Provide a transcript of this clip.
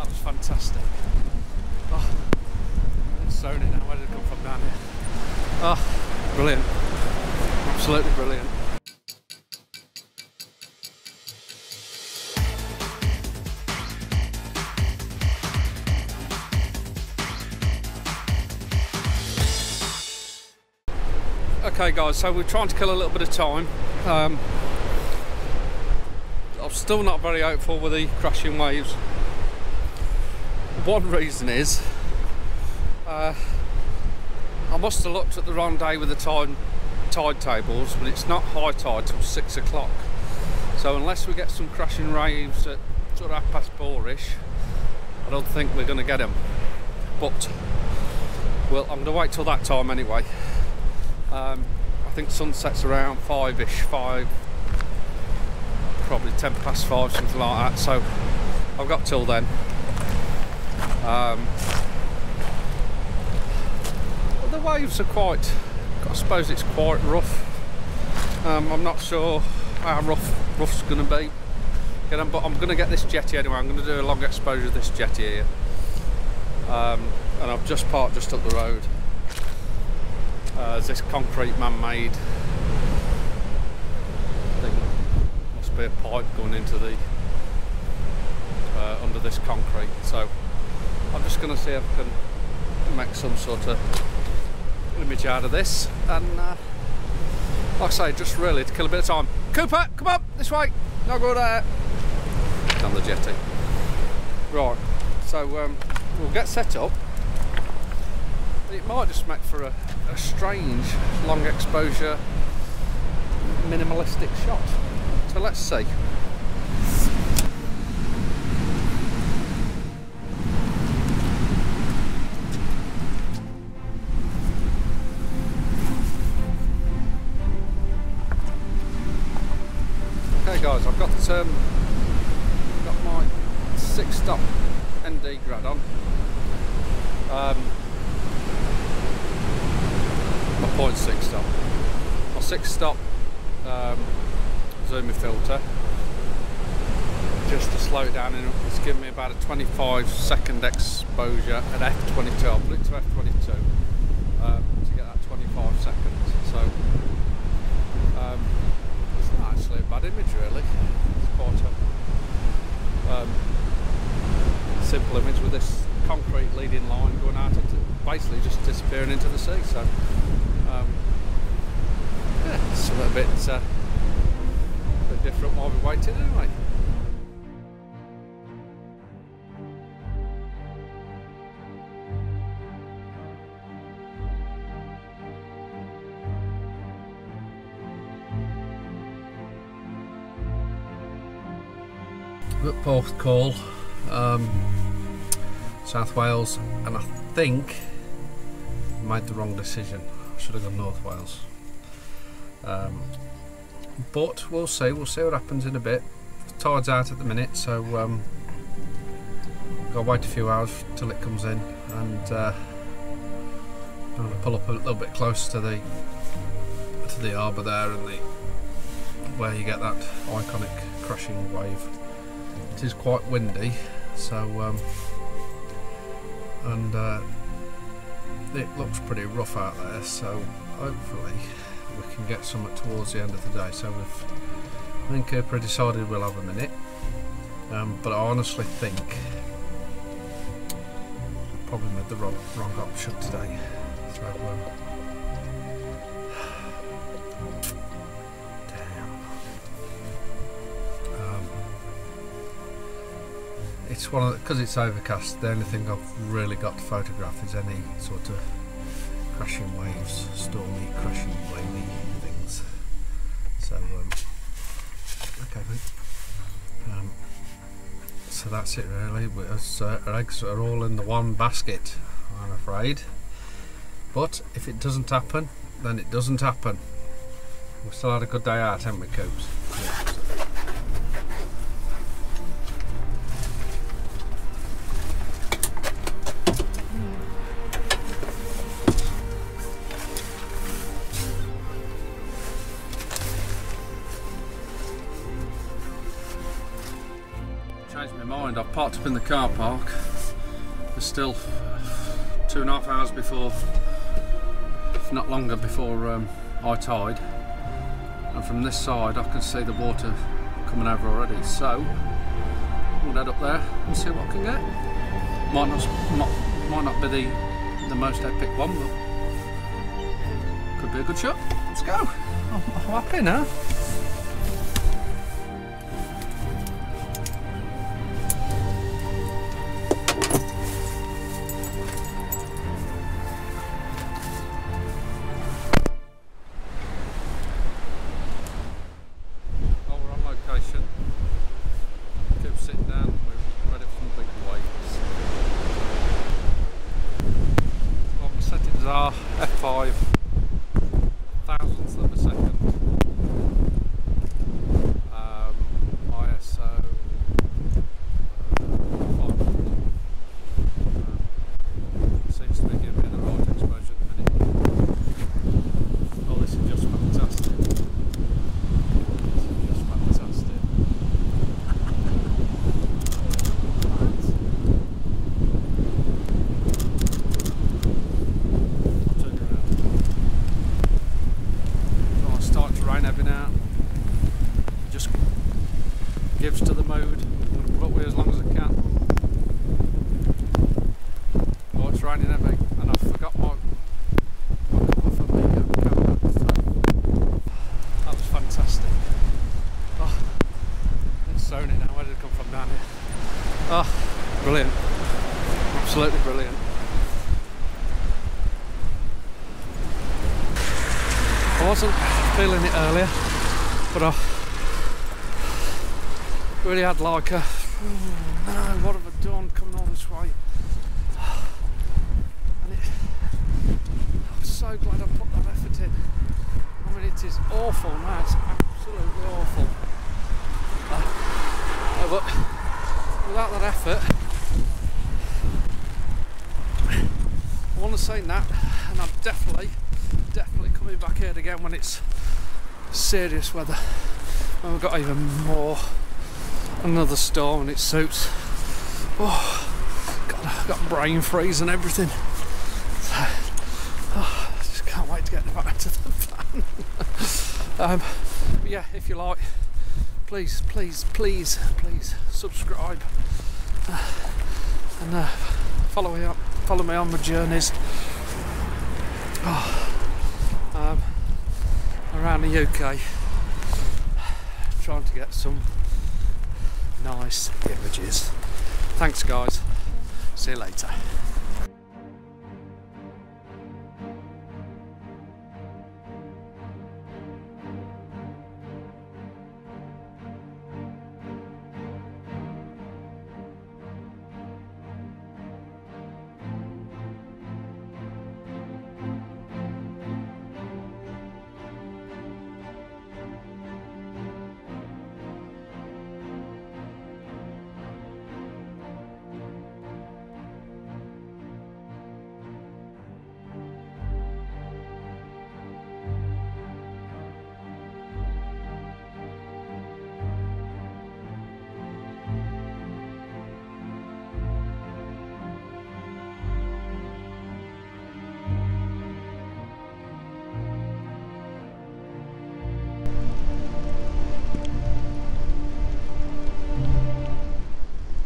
That was fantastic. Oh, it's sown it now. Where did it come from down here? Oh, brilliant. Absolutely brilliant. Okay guys, so we're trying to kill a little bit of time. Um, I'm still not very hopeful with the crashing waves. One reason is uh, I must have looked at the wrong day with the tide tables, but it's not high tide till six o'clock. So unless we get some crashing waves at sort of half past four-ish, I don't think we're going to get them. But well, I'm going to wait till that time anyway. Um, I think sunset's around five-ish, five, probably ten past five, something like that. So I've got till then. Um, the waves are quite, I suppose it's quite rough. Um, I'm not sure how rough rough's going to be. But I'm going to get this jetty anyway. I'm going to do a long exposure of this jetty here. Um, and I've just parked just up the road. Uh, there's this concrete man-made thing. Must be a pipe going into the uh, under this concrete. So I'm just going to see if I can make some sort of image out of this. And uh, like I say, just really to kill a bit of time. Cooper, come up this way. No go there. On the jetty. Right. So um, we'll get set up it might just make for a, a strange long exposure minimalistic shot. So let's see. Um, got my six stop ND grad on. Um, my 0.6 stop. My 6 stop um, Zomei filter just to slow it down and it's given me about a 25 second exposure at f22. I'll put it to f22 um, to get that 25 seconds. So um, it's not actually a bad image really. Um, simple image with this concrete leading line going out into basically just disappearing into the sea. So um, yeah, it's a little bit, uh, a bit different while we're waiting anyway. At Porthcawl, um, South Wales, and I think made the wrong decision I should have gone North Wales. Um, but we'll see, we'll see what happens in a bit. The tide's out at the minute, so um, gotta wait a few hours till it comes in and uh, I'm gonna pull up a little bit close to the to the harbour there and the where you get that iconic crashing wave. It is quite windy, so um, and uh, it looks pretty rough out there so hopefully we can get some towards the end of the day. So we've I think Cooper decided we'll have a minute. Um, but I honestly think probably made the wrong, wrong option today. So um it's one of because it's overcast the only thing I've really got to photograph is any sort of crashing waves, stormy, crashing, wavy things. So, um, okay, mate. Um, so that's it really. As, uh, our eggs are all in the one basket, I'm afraid. But if it doesn't happen, then it doesn't happen. We've still had a good day out, haven't we, Coops? Parked up in the car park. There's still two and a half hours before, if not longer, before um, high tide. And from this side, I can see the water coming over already. So we'll head up there and see what I can get. Might not, might, might not be the the most epic one, but could be a good shot. Let's go. I'm, I'm happy now. Going to put up with as long as I can. Oh, it's raining heavy, and I forgot my, that was fantastic. Oh, it's zoning now. Where did it come from down here? Oh, brilliant. Absolutely brilliant. I wasn't feeling it earlier, but I really had like a, oh no, what have I done coming all this way? And it, I'm so glad I put that effort in. I mean, it is awful now, it's absolutely awful. Uh, but without that effort, I want to say that, and I'm definitely, definitely coming back here again when it's serious weather. When we've got even more, another storm and it suits. Oh, God, I've got brain freeze and everything. Oh, I just can't wait to get back to the van. um, yeah, if you like, please, please, please, please subscribe uh, and uh, follow me up, follow me on my journeys. Oh, um, around the UK, trying to get some nice images. Thanks, guys. See you later.